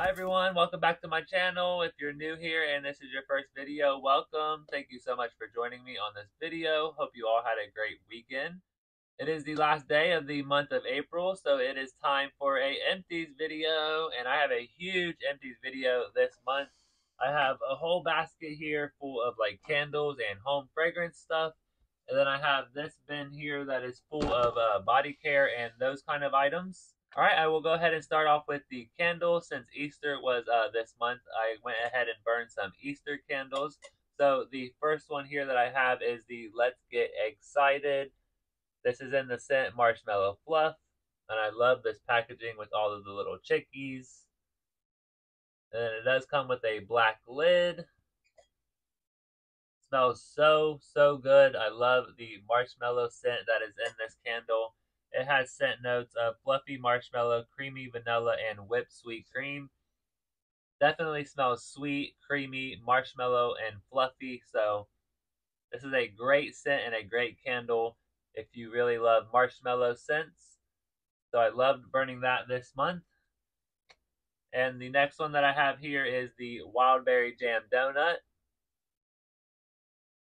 Hi everyone, welcome back to my channel. If you're new here and this is your first video, welcome. Thank you so much for joining me on this video. Hope you all had a great weekend. It is the last day of the month of April, so it is time for a empties video, and I have a huge empties video this month. I have a whole basket here full of like candles and home fragrance stuff. And then I have this bin here that is full of uh, body care and those kind of items. All right, I will go ahead and start off with the candles. Since Easter was uh, this month, I went ahead and burned some Easter candles. So the first one here that I have is the Let's Get Excited. This is in the scent Marshmallow Fluff. And I love this packaging with all of the little chickies. And it does come with a black lid. Smells so, so good. I love the marshmallow scent that is in this candle. It has scent notes of fluffy marshmallow, creamy vanilla, and whipped sweet cream. Definitely smells sweet, creamy, marshmallow, and fluffy. So this is a great scent and a great candle if you really love marshmallow scents. So I loved burning that this month. And the next one that I have here is the Wildberry Jam Donut.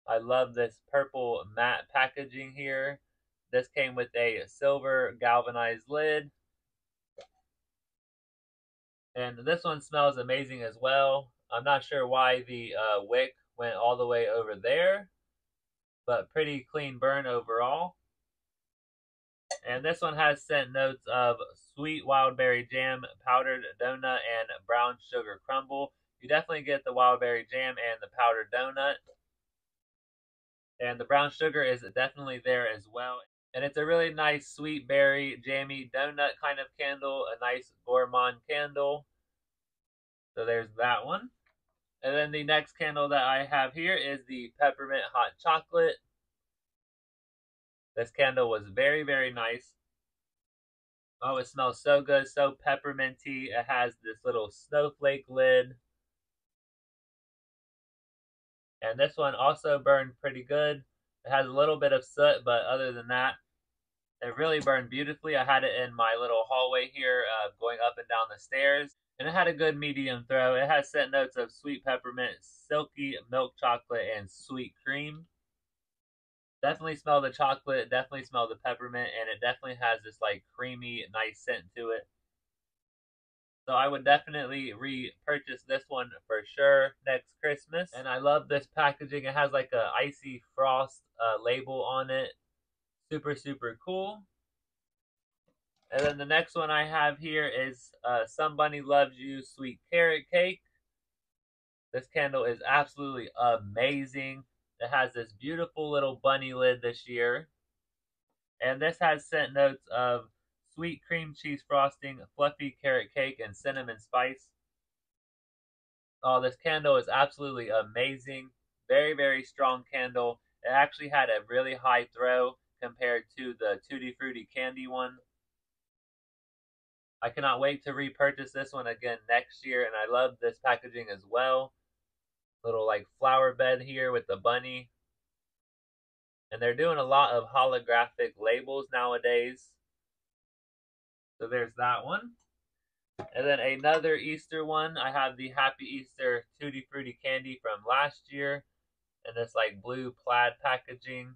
I love this purple matte packaging here. This came with a silver galvanized lid. And this one smells amazing as well. I'm not sure why the uh, wick went all the way over there, but pretty clean burn overall. And this one has scent notes of sweet wildberry jam, powdered donut, and brown sugar crumble. You definitely get the wildberry jam and the powdered donut. And the brown sugar is definitely there as well. And it's a really nice sweet berry jammy donut kind of candle, a nice gourmand candle. So there's that one. And then the next candle that I have here is the peppermint hot chocolate. This candle was very, very nice. Oh, it smells so good, so pepperminty. It has this little snowflake lid. And this one also burned pretty good. It has a little bit of soot, but other than that, it really burned beautifully. I had it in my little hallway here, uh, going up and down the stairs, and it had a good medium throw. It has scent notes of sweet peppermint, silky milk chocolate, and sweet cream. Definitely smell the chocolate, definitely smell the peppermint, and it definitely has this like creamy, nice scent to it. So I would definitely repurchase this one for sure next Christmas. And I love this packaging. It has like a icy frost uh, label on it super, super cool. And then the next one I have here is uh, Somebody Loves You Sweet Carrot Cake. This candle is absolutely amazing. It has this beautiful little bunny lid this year. And this has scent notes of sweet cream cheese frosting, fluffy carrot cake, and cinnamon spice. Oh, this candle is absolutely amazing. Very, very strong candle. It actually had a really high throw compared to the Tutti Frutti candy one. I cannot wait to repurchase this one again next year, and I love this packaging as well. Little like flower bed here with the bunny. And they're doing a lot of holographic labels nowadays. So there's that one. And then another Easter one. I have the Happy Easter Tutti Frutti candy from last year. And this like blue plaid packaging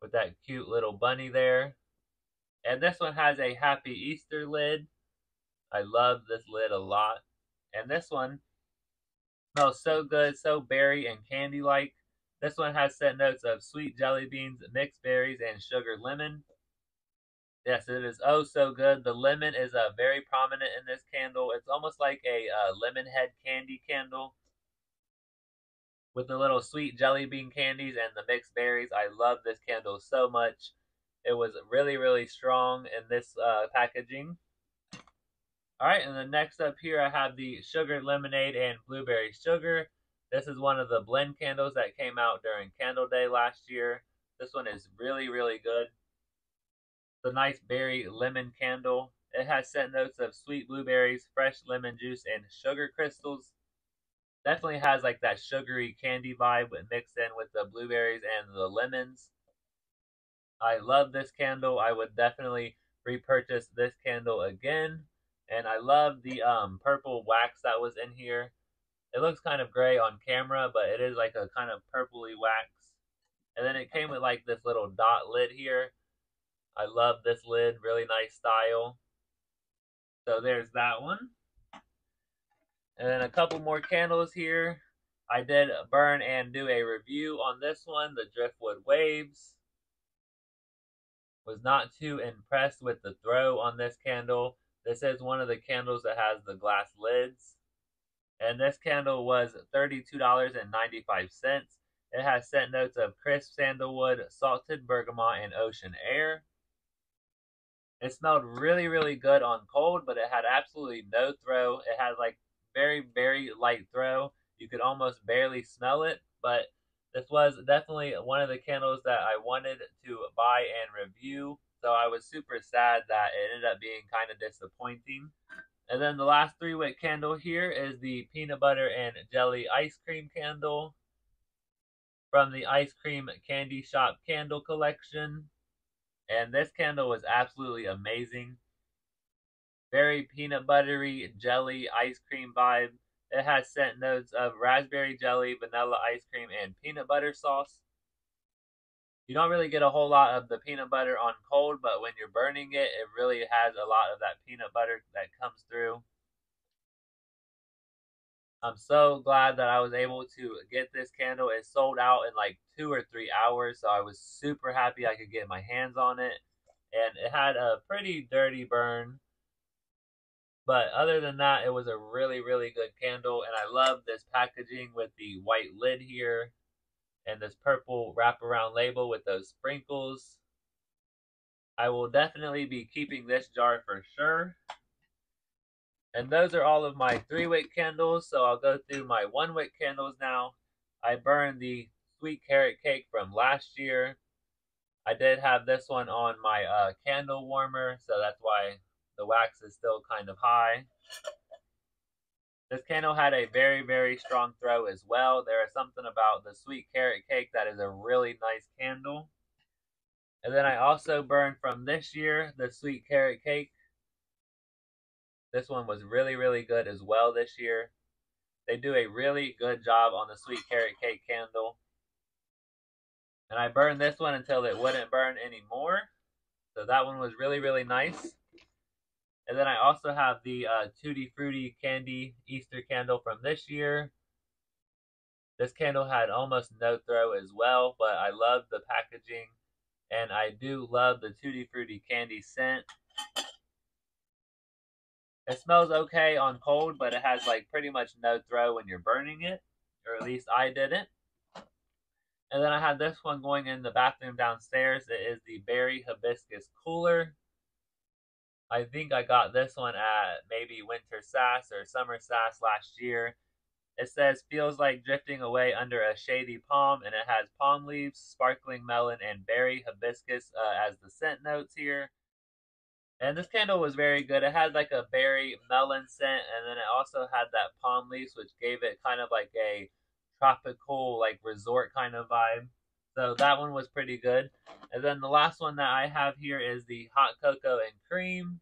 with that cute little bunny there. And this one has a Happy Easter lid. I love this lid a lot. And this one smells so good, so berry and candy-like. This one has scent notes of sweet jelly beans, mixed berries, and sugar lemon. Yes, it is oh so good. The lemon is uh, very prominent in this candle. It's almost like a uh, lemon head candy candle with the little sweet jelly bean candies and the mixed berries. I love this candle so much. It was really, really strong in this uh, packaging. All right, and then next up here, I have the sugar lemonade and blueberry sugar. This is one of the blend candles that came out during Candle Day last year. This one is really, really good. It's a nice berry lemon candle. It has scent notes of sweet blueberries, fresh lemon juice, and sugar crystals definitely has like that sugary candy vibe mixed in with the blueberries and the lemons. I love this candle. I would definitely repurchase this candle again. And I love the um, purple wax that was in here. It looks kind of gray on camera, but it is like a kind of purpley wax. And then it came with like this little dot lid here. I love this lid, really nice style. So there's that one. And then a couple more candles here. I did burn and do a review on this one, the Driftwood Waves. Was not too impressed with the throw on this candle. This is one of the candles that has the glass lids. And this candle was $32.95. It has scent notes of crisp sandalwood, salted bergamot, and ocean air. It smelled really, really good on cold, but it had absolutely no throw. It had like very, very light throw. You could almost barely smell it, but this was definitely one of the candles that I wanted to buy and review. So I was super sad that it ended up being kind of disappointing. And then the last three wick candle here is the peanut butter and jelly ice cream candle from the ice cream candy shop candle collection. And this candle was absolutely amazing. Very peanut buttery jelly ice cream vibe. It has scent notes of raspberry jelly, vanilla ice cream, and peanut butter sauce. You don't really get a whole lot of the peanut butter on cold, but when you're burning it, it really has a lot of that peanut butter that comes through. I'm so glad that I was able to get this candle. It sold out in like two or three hours, so I was super happy I could get my hands on it. And it had a pretty dirty burn. But other than that, it was a really, really good candle. And I love this packaging with the white lid here and this purple wraparound label with those sprinkles. I will definitely be keeping this jar for sure. And those are all of my three wick candles. So I'll go through my one wick candles now. I burned the sweet carrot cake from last year. I did have this one on my uh, candle warmer, so that's why the wax is still kind of high. This candle had a very, very strong throw as well. There is something about the sweet carrot cake that is a really nice candle. And then I also burned from this year the sweet carrot cake. This one was really, really good as well this year. They do a really good job on the sweet carrot cake candle. And I burned this one until it wouldn't burn anymore. So that one was really, really nice. And then I also have the uh, Tutti Frutti Candy Easter candle from this year. This candle had almost no throw as well, but I love the packaging. And I do love the Tutti Frutti Candy scent. It smells okay on cold, but it has like pretty much no throw when you're burning it, or at least I didn't. And then I have this one going in the bathroom downstairs. It is the Berry Hibiscus Cooler. I think I got this one at maybe Winter Sass or Summer Sass last year. It says feels like drifting away under a shady palm, and it has palm leaves, sparkling melon, and berry hibiscus uh, as the scent notes here. And this candle was very good. It had like a berry melon scent, and then it also had that palm leaves, which gave it kind of like a tropical, like resort kind of vibe. So that one was pretty good. And then the last one that I have here is the hot cocoa and cream.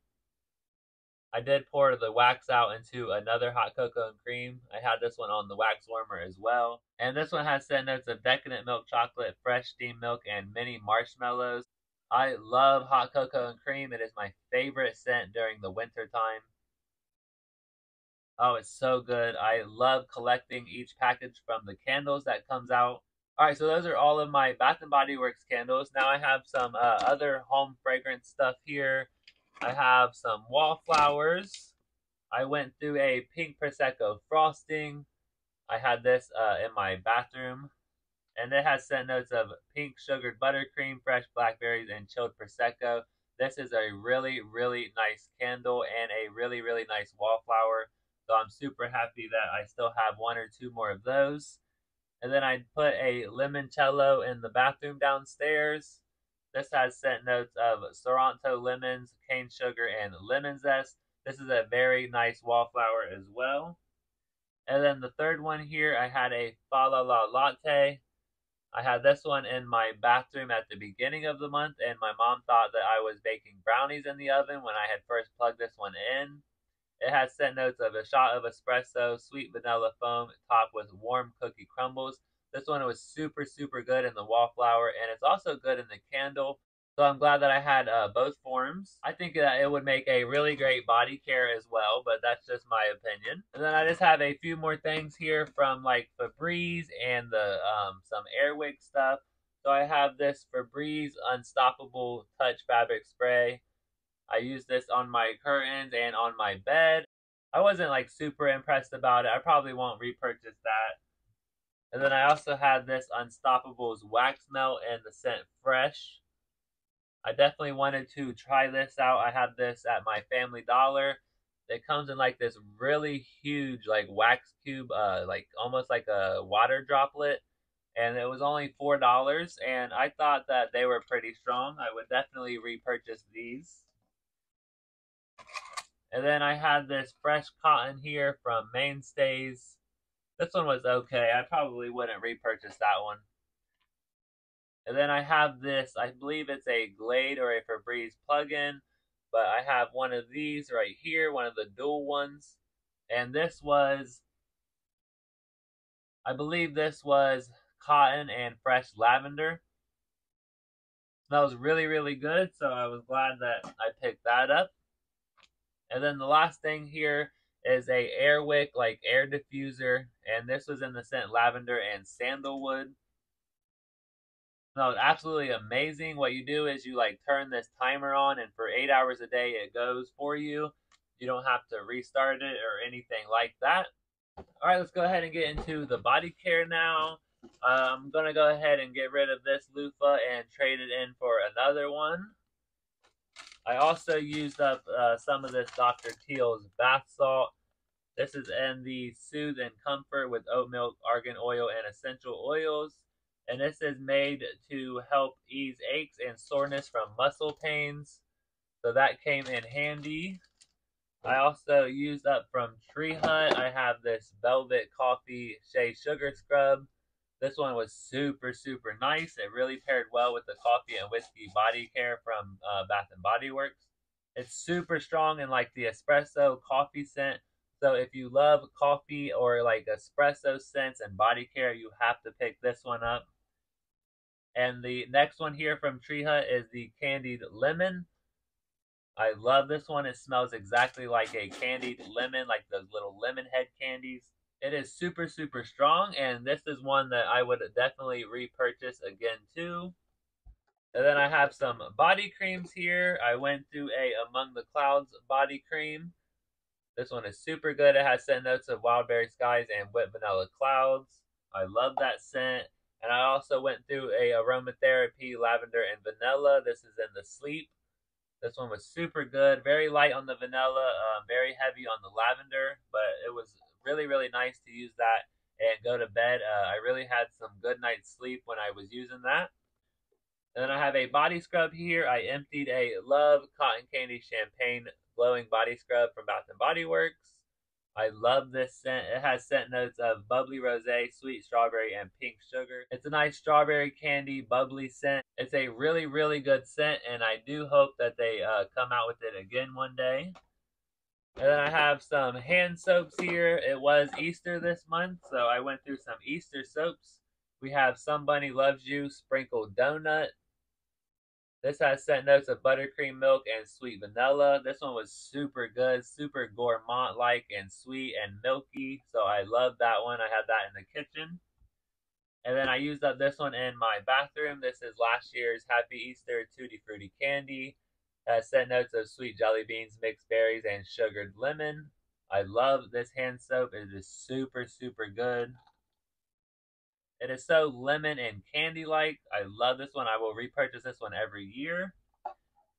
I did pour the wax out into another hot cocoa and cream. I had this one on the wax warmer as well. And this one has scent notes of decadent milk chocolate, fresh steamed milk, and mini marshmallows. I love hot cocoa and cream. It is my favorite scent during the winter time. Oh, it's so good. I love collecting each package from the candles that comes out. All right, so those are all of my Bath and Body Works candles. Now I have some uh, other home fragrance stuff here. I have some wallflowers. I went through a pink Prosecco frosting. I had this uh, in my bathroom and it has scent notes of pink sugared buttercream, fresh blackberries, and chilled prosecco. This is a really, really nice candle and a really, really nice wallflower. So I'm super happy that I still have one or two more of those. And then I put a limoncello in the bathroom downstairs. This has scent notes of Sorrento lemons, cane sugar, and lemon zest. This is a very nice wallflower as well. And then the third one here, I had a Fa La La Latte. I had this one in my bathroom at the beginning of the month, and my mom thought that I was baking brownies in the oven when I had first plugged this one in. It has scent notes of a shot of espresso, sweet vanilla foam, topped with warm cookie crumbles. This one was super, super good in the wallflower, and it's also good in the candle. So I'm glad that I had uh, both forms. I think that it would make a really great body care as well, but that's just my opinion. And then I just have a few more things here from like Febreze and the um, some Airwick stuff. So I have this Febreze Unstoppable Touch Fabric Spray. I used this on my curtains and on my bed. I wasn't like super impressed about it. I probably won't repurchase that. And then I also had this Unstoppables Wax Melt and the scent Fresh. I definitely wanted to try this out. I had this at my Family Dollar. It comes in like this really huge like wax cube, uh, like almost like a water droplet, and it was only four dollars. And I thought that they were pretty strong. I would definitely repurchase these. And then I had this fresh cotton here from Mainstays. This one was okay. I probably wouldn't repurchase that one. And then I have this, I believe it's a Glade or a Febreze plug-in, but I have one of these right here, one of the dual ones. And this was, I believe this was cotton and fresh lavender. Smells really, really good, so I was glad that I picked that up. And then the last thing here is a air wick, like air diffuser, and this was in the scent lavender and sandalwood. No, absolutely amazing. What you do is you like turn this timer on, and for eight hours a day it goes for you. You don't have to restart it or anything like that. All right, let's go ahead and get into the body care now. I'm gonna go ahead and get rid of this loofah and trade it in for another one. I also used up uh, some of this Dr. Teal's bath salt. This is in the Soothe and Comfort with oat milk, argan oil, and essential oils and this is made to help ease aches and soreness from muscle pains. So that came in handy. I also used up from Tree Hut. I have this Velvet Coffee Shea Sugar Scrub. This one was super, super nice. It really paired well with the coffee and whiskey body care from uh, Bath and Body Works. It's super strong in like the espresso coffee scent. So if you love coffee or like espresso scents and body care, you have to pick this one up. And the next one here from Tree Hut is the candied lemon. I love this one. It smells exactly like a candied lemon, like those little lemon head candies. It is super, super strong, and this is one that I would definitely repurchase again too. And then I have some body creams here. I went through a Among the Clouds body cream. This one is super good. It has scent notes of Wildberry Skies and Wet Vanilla Clouds. I love that scent. And I also went through a aromatherapy lavender and vanilla. This is in the sleep. This one was super good, very light on the vanilla, um, very heavy on the lavender, but it was really, really nice to use that and go to bed. Uh, I really had some good night's sleep when I was using that. And then I have a body scrub here. I emptied a Love Cotton Candy Champagne Glowing Body Scrub from Bath & Body Works. I love this scent. It has scent notes of bubbly rosé, sweet strawberry, and pink sugar. It's a nice strawberry candy, bubbly scent. It's a really, really good scent, and I do hope that they uh, come out with it again one day. And then I have some hand soaps here. It was Easter this month, so I went through some Easter soaps. We have Some Bunny Loves You Sprinkled Donut, this has scent notes of buttercream milk and sweet vanilla. This one was super good, super gourmand like and sweet and milky. So I love that one. I had that in the kitchen. And then I used up this one in my bathroom. This is last year's Happy Easter Tutti Frutti Candy. Has scent notes of sweet jelly beans, mixed berries, and sugared lemon. I love this hand soap. It is super, super good. It is so lemon and candy like. I love this one. I will repurchase this one every year.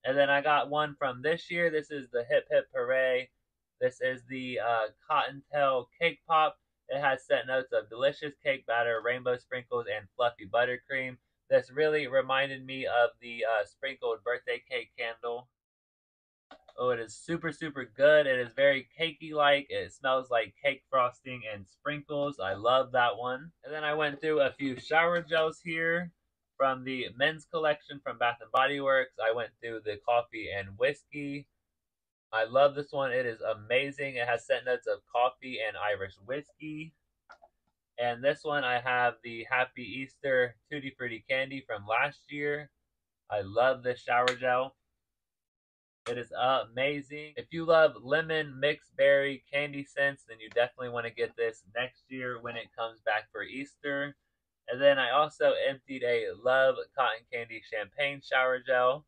And then I got one from this year. This is the Hip Hip Hooray. This is the uh, Cottontail Cake Pop. It has scent notes of delicious cake batter, rainbow sprinkles, and fluffy buttercream. This really reminded me of the uh, sprinkled birthday cake candle. Oh, it is super, super good. It is very cakey like. It smells like cake frosting and sprinkles. I love that one. And then I went through a few shower gels here from the men's collection from Bath and Body Works. I went through the coffee and whiskey. I love this one. It is amazing. It has scent notes of coffee and Irish whiskey. And this one, I have the Happy Easter Tutti Frutti candy from last year. I love this shower gel. It is amazing. If you love lemon mixed berry candy scents, then you definitely want to get this next year when it comes back for Easter. And then I also emptied a Love Cotton Candy Champagne Shower Gel.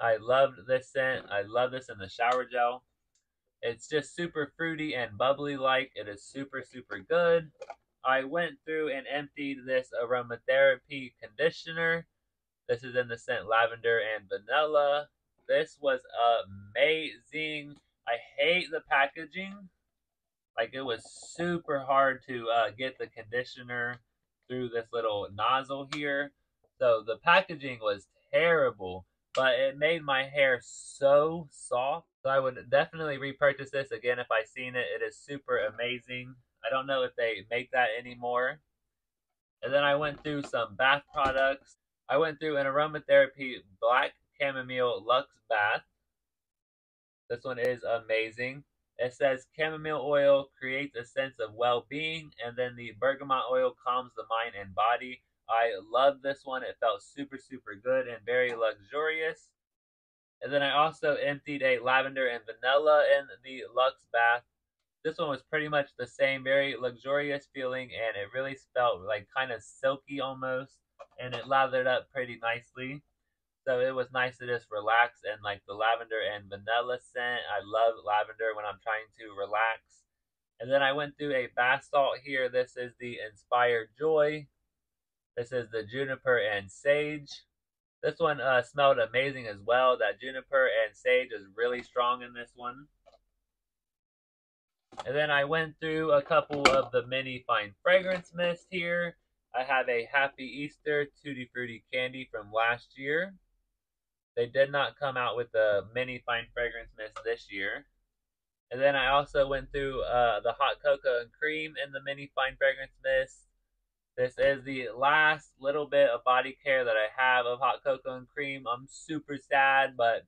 I loved this scent. I love this in the shower gel. It's just super fruity and bubbly like. It is super, super good. I went through and emptied this aromatherapy conditioner. This is in the scent lavender and vanilla. This was amazing. I hate the packaging. Like it was super hard to uh, get the conditioner through this little nozzle here. So the packaging was terrible but it made my hair so soft. So I would definitely repurchase this again if I seen it. It is super amazing. I don't know if they make that anymore. And then I went through some bath products. I went through an aromatherapy black chamomile luxe bath. This one is amazing. It says chamomile oil creates a sense of well-being, and then the bergamot oil calms the mind and body. I love this one. It felt super, super good and very luxurious. And then I also emptied a lavender and vanilla in the Luxe bath. This one was pretty much the same, very luxurious feeling, and it really felt like kind of silky almost, and it lathered up pretty nicely. So it was nice to just relax and like the lavender and vanilla scent. I love lavender when I'm trying to relax. And then I went through a bath salt here. This is the Inspired Joy. This is the juniper and sage. This one uh, smelled amazing as well. That juniper and sage is really strong in this one. And then I went through a couple of the mini fine fragrance mist here. I have a Happy Easter Tutti Frutti candy from last year. They did not come out with the mini fine fragrance mist this year. And then I also went through uh, the hot cocoa and cream in the mini fine fragrance mist. This is the last little bit of body care that I have of hot cocoa and cream. I'm super sad, but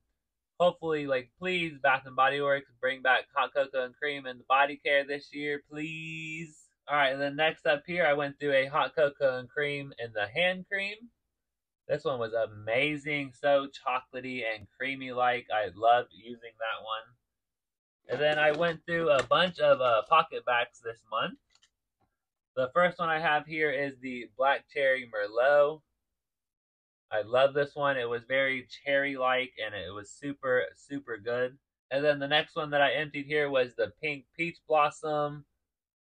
hopefully, like, please, Bath and Body Works, bring back hot cocoa and cream and the body care this year, please. All right, and then next up here, I went through a hot cocoa and cream in the hand cream. This one was amazing, so chocolatey and creamy like. I loved using that one. And then I went through a bunch of uh, PocketBacs this month. The first one I have here is the Black Cherry Merlot. I love this one. It was very cherry-like and it was super, super good. And then the next one that I emptied here was the Pink Peach Blossom.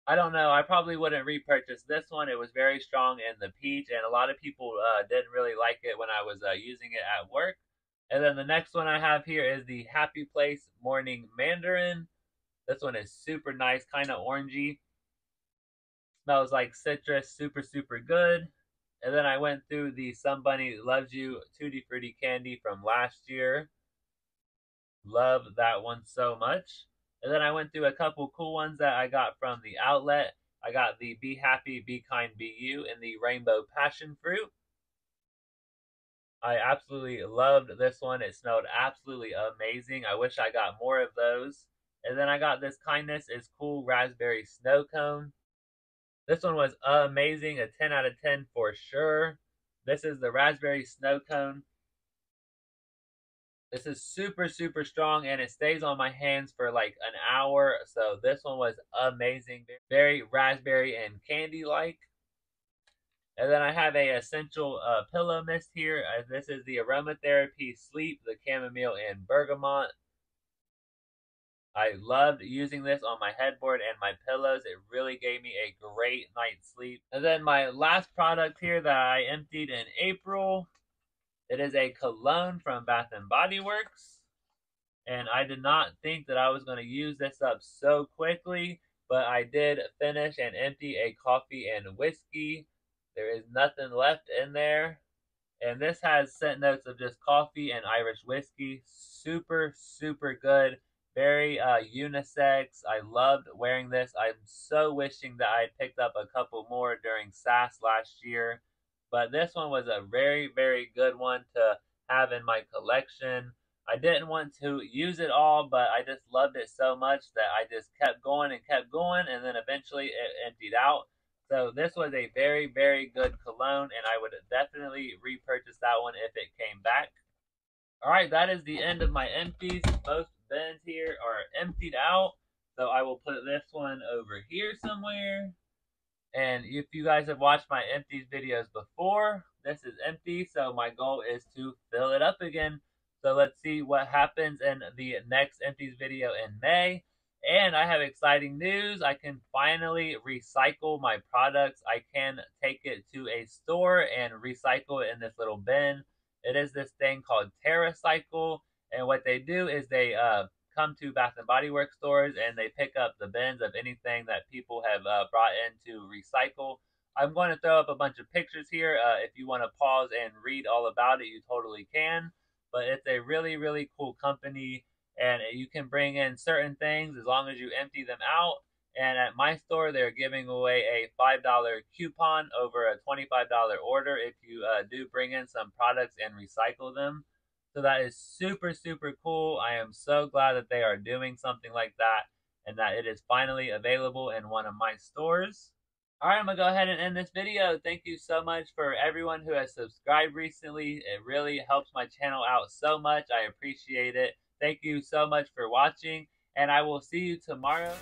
I don't know. I probably wouldn't repurchase this one. It was very strong in the peach, and a lot of people uh, didn't really like it when I was uh, using it at work. And then the next one I have here is the Happy Place Morning Mandarin. This one is super nice, kind of orangey. Smells like citrus, super, super good. And then I went through the Somebody Loves You Tutti Frutti candy from last year. Love that one so much. And then I went through a couple cool ones that I got from the outlet. I got the Be Happy, Be Kind, Be You in the Rainbow Passion Fruit. I absolutely loved this one. It smelled absolutely amazing. I wish I got more of those. And then I got this Kindness is Cool Raspberry Snow Cone. This one was amazing, a 10 out of 10 for sure. This is the raspberry snow cone. This is super, super strong and it stays on my hands for like an hour. So this one was amazing. Very raspberry and candy like. And then I have a essential uh, pillow mist here. Uh, this is the aromatherapy sleep, the chamomile and bergamot. I loved using this on my headboard and my pillows. It really gave me a great night's sleep. And then my last product here that I emptied in April, it is a cologne from Bath Body Works. And I did not think that I was going to use this up so quickly, but I did finish and empty a coffee and whiskey. There is nothing left in there. And this has scent notes of just coffee and Irish whiskey. Super, super good very uh, unisex. I loved wearing this. I'm so wishing that I had picked up a couple more during SAS last year. But this one was a very, very good one to have in my collection. I didn't want to use it all, but I just loved it so much that I just kept going and kept going, and then eventually it emptied out. So this was a very, very good cologne, and I would definitely repurchase that one if it came back. All right, that is the end of my empties. Most bins here are emptied out. So I will put this one over here somewhere. And if you guys have watched my empties videos before, this is empty. So my goal is to fill it up again. So let's see what happens in the next empties video in May. And I have exciting news. I can finally recycle my products. I can take it to a store and recycle it in this little bin. It is this thing called TerraCycle. And what they do is they uh, come to Bath and Body Works stores and they pick up the bins of anything that people have uh, brought in to recycle. I'm going to throw up a bunch of pictures here. Uh, if you want to pause and read all about it, you totally can. But it's a really, really cool company, and you can bring in certain things as long as you empty them out. And at my store, they're giving away a $5 coupon over a $25 order if you uh, do bring in some products and recycle them. So that is super, super cool. I am so glad that they are doing something like that and that it is finally available in one of my stores. Alright, I'm going to go ahead and end this video. Thank you so much for everyone who has subscribed recently. It really helps my channel out so much. I appreciate it. Thank you so much for watching, and I will see you tomorrow.